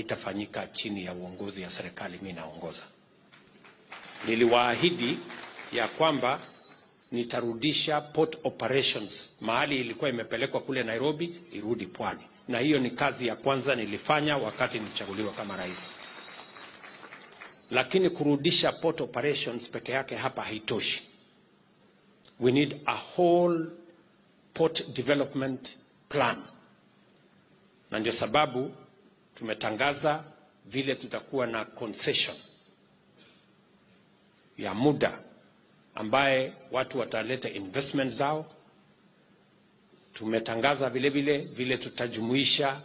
itafanyika chini ya uongozi ya serikali mimi naongoza. Niliwaahidi ya kwamba nitarudisha port operations mahali ilikuwa imepelekwa kule Nairobi irudi pwani, na hiyo ni kazi ya kwanza nilifanya wakati nilichaguliwa kama rais. Lakini kurudisha port operations peke yake hapa haitoshi. We need a whole port development plan, na ndio sababu tumetangaza vile tutakuwa na concession ya muda ambaye watu wataleta investment zao. Tumetangaza vile vile vile tutajumuisha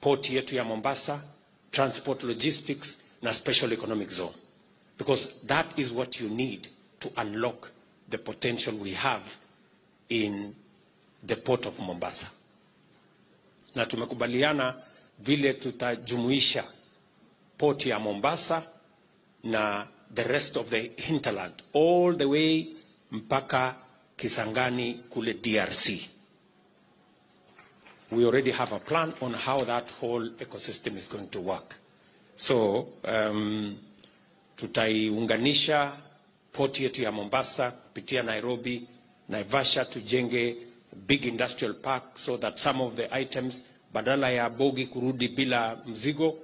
port yetu ya Mombasa, transport logistics na special economic zone because that is what you need to unlock the potential we have in the port of Mombasa. Na tumekubaliana vile tutajumuisha port ya Mombasa na the rest of the hinterland all the way mpaka Kisangani kule DRC. We already have a plan on how that whole ecosystem is going to work. So um, tutaiunganisha port yetu ya Mombasa kupitia Nairobi, Naivasha, tujenge big industrial park so that some of the items badala ya bogi kurudi bila mzigo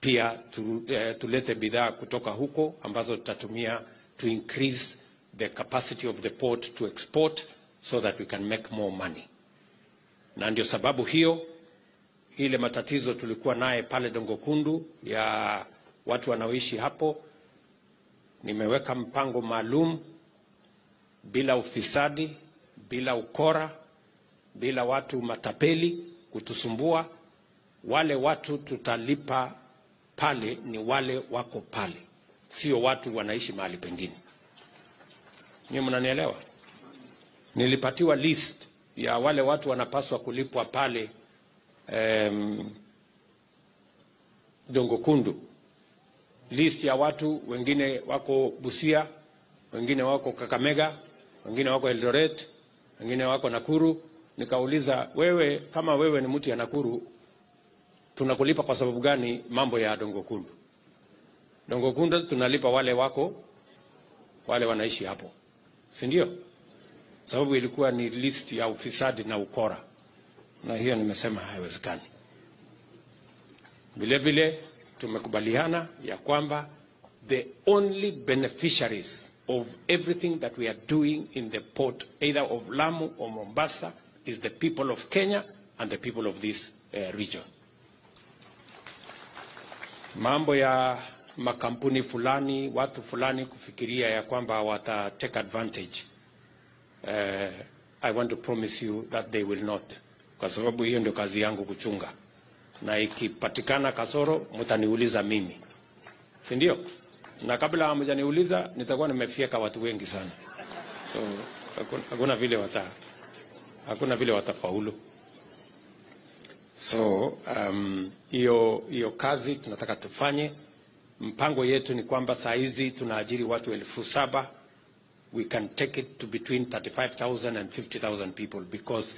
pia tu, eh, tulete bidhaa kutoka huko ambazo tutatumia to increase the capacity of the port to export so that we can make more money. Na ndio sababu hiyo ile matatizo tulikuwa naye pale Dongokundu ya watu wanaoishi hapo, nimeweka mpango maalum bila ufisadi, bila ukora, bila watu matapeli kutusumbua. Wale watu tutalipa pale ni wale wako pale, sio watu wanaishi mahali pengine. Nyie mnanielewa? Nilipatiwa list ya wale watu wanapaswa kulipwa pale um, Dongo Kundu, list ya watu wengine wako Busia, wengine wako Kakamega, wengine wako Eldoret, wengine wako Nakuru. Nikauliza, wewe kama wewe ni mtu ya Nakuru, tunakulipa kwa sababu gani mambo ya Dongo Kundu? Dongo Kundu tunalipa wale wako wale wanaishi hapo, si ndio? Sababu ilikuwa ni list ya ufisadi na ukora, na hiyo nimesema haiwezekani. Vile vile tumekubaliana ya kwamba the only beneficiaries of everything that we are doing in the port either of Lamu or Mombasa is the people of Kenya and the people of this uh, region. Mambo ya makampuni fulani, watu fulani kufikiria ya kwamba wata take advantage. Uh, I want to promise you that they will not, kwa sababu hiyo ndio kazi yangu kuchunga, na ikipatikana kasoro mtaniuliza mimi, sindio? Na kabla hamjaniuliza nitakuwa nimefieka watu wengi sana, so hakuna, vile wata hakuna vile watafaulu. So um, hiyo hiyo kazi tunataka tufanye. Mpango yetu ni kwamba saa hizi tunaajiri watu elfu saba we can take it to between 35,000 and 50,000 people because